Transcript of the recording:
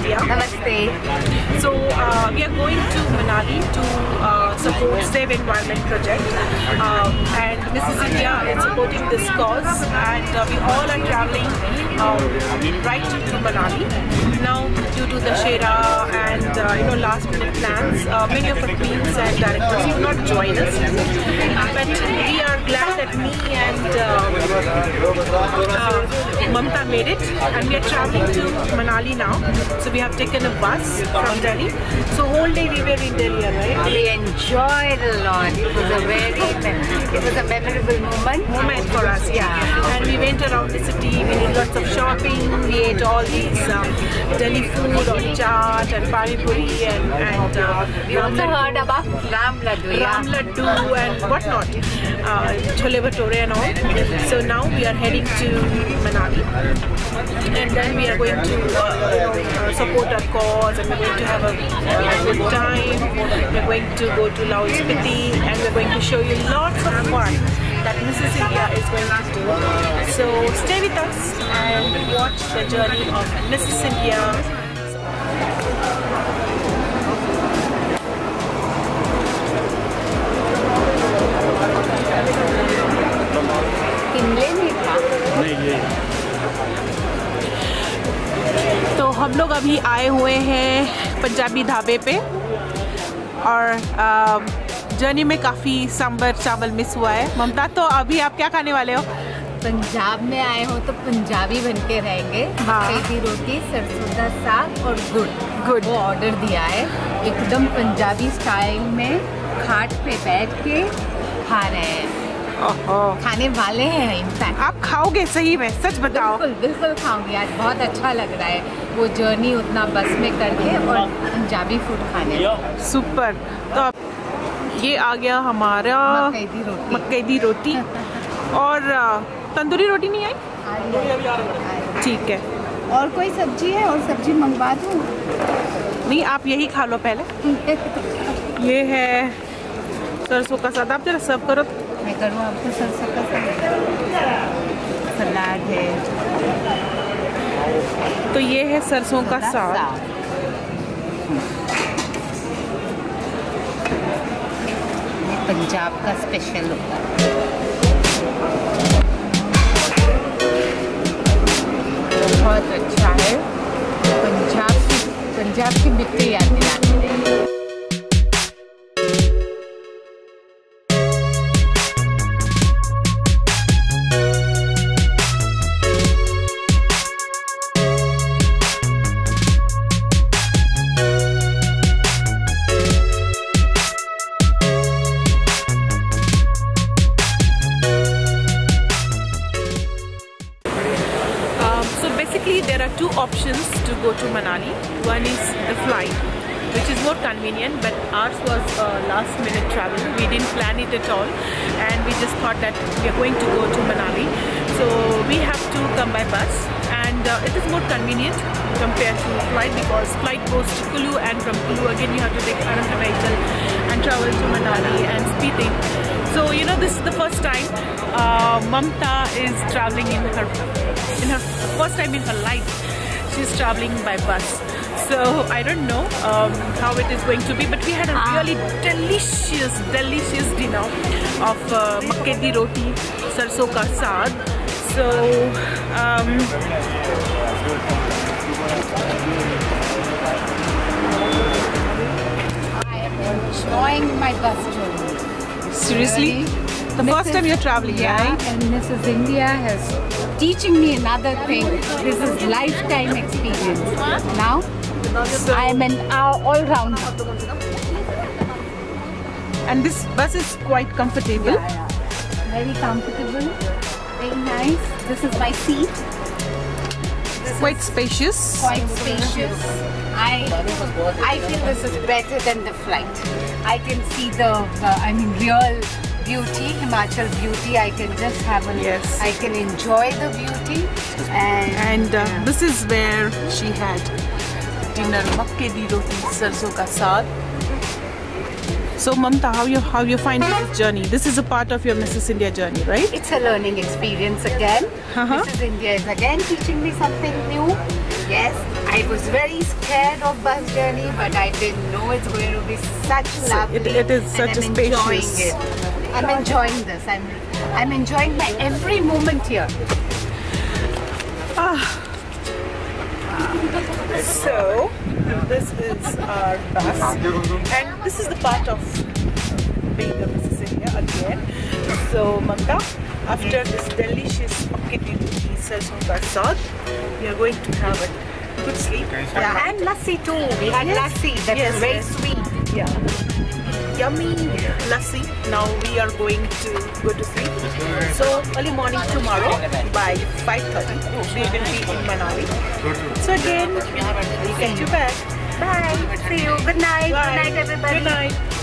India. Namaste. So uh, we are going to Manali to uh, uh, support Save Environment project. Um, and Mrs. India is supporting this cause, and uh, we all are traveling um, right to Manali. Now, due to Dussehra and uh, you know last minute plans, uh, many of our queens and directors could not join us. But we are glad that me and uh, uh, Mamta made it, and we are traveling to Manali now. So we have taken a bus from Delhi. So whole day we were in Delhi, right? Enjoyed a lot. It was a very, it was a memorable moment. Moment for us, yeah. And we went around the city. We did lots of shopping. We ate all these um, Delhi food on chaat and pani puri and and uh, We also heard about Ram Laddu. Ram laddu and whatnot, uh, chole bhature and all. So now we are heading to Manali, and then we are going to uh, you know, uh, support our cause, and we're going to have a, a good time. We're going to go to Laul Spiti, and we're going to show you lots of fun that Mrs. India is going to do. So stay with us and watch the journey of Mrs. India. तो हम लोग अभी आए हुए हैं पंजाबी ढाबे पे और जर्नी में काफ़ी सांबर चावल मिस हुआ है। ममता तो अभी आप क्या खाने वाले हो? पंजाब में आए हो तो पंजाबी बन के रहेंगे। हाँ। की रोटी सरसों का साग और गुड़। गुड़। वो ऑर्डर दिया है। एकदम पंजाबी स्टाइल में खाट पे बैठ के खा रहे हैं। खाने वाले हैं इनफैक्ट आप खाओगे सही में सच बताओ। बिल्कुल बिल्कुल खाऊँगी आज बहुत अच्छा लग रहा है। वो जर्नी उतना बस में करके और पंजाबी फ़ूड खाने सुपर। तो ये आ गया हमारा मकई दी रोटी। मक्के दी रोटी। और तंदूरी रोटी नहीं आई? ठीक है। और कोई सब्ज़ी है? और सब्ज़ी मंगवा दूँ? नहीं आप यही खा लो पहले। ये है सरसों का साग। आप जरा सर्व करो। मैं करूँ आपको सरसों का सलाद? है। तो ये है सरसों का साग। पंजाब का स्पेशल होता है। बहुत अच्छा है। पंजाब की पंजाब की मिट्टी याद दिलाती है। More convenient, but ours was a last minute travel. We didn't plan it at all, and we just thought that we are going to go to Manali. So we have to come by bus, and uh, it is more convenient compared to flight because flight goes to Kulu, and from Kulu again you have to take another vehicle and travel to Manali and Spiti. So you know this is the first time uh, Mamta is traveling in her in her first time in her life. She's traveling by bus. So I don't know um, how it is going to be, but we had a really delicious, delicious dinner of uh, makke di roti, sarso ka saag. So um, I am enjoying my bus journey. seriously, Really? the first time you're traveling, Yeah, right? and Mrs. India has teaching me another thing. This is lifetime experience. Now So, I am an all round. and this bus is quite comfortable. Very comfortable, very nice. This is my seat. This Quite spacious. quite spacious. I I feel this is better than the flight. I can see the, the I mean real beauty, Himachal beauty. I can just have a Yes. I can enjoy the beauty and And uh, this is where she had dinner, makke di roti, sarso ka saag. So Mamta, how you how you find this journey? This is a part of your Mrs. India journey, right? it's a learning experience again. Uh-huh. Mrs. India is again teaching me something new. Yes, I was very scared of bus journey, but I didn't know it's going to be such lovely. it- it is and such a I'm enjoying it. I'm enjoying this. I'm I'm enjoying my every moment here. So this is our bus, and this is the part of being a Mississippi again. So Mamta, after this delicious Pakiti Sarson ka saag, we are going to have a good sleep. Yeah, and lassi too. We had Yes. lassi. That's Yes, very yes. sweet. Yeah. Yummy lassi. Now we are going to go to sleep. So early morning tomorrow by 5:30 we will be in Manali. So again, we'll get you back. Bye. See you. Good night. Bye. Good night, everybody. Good night.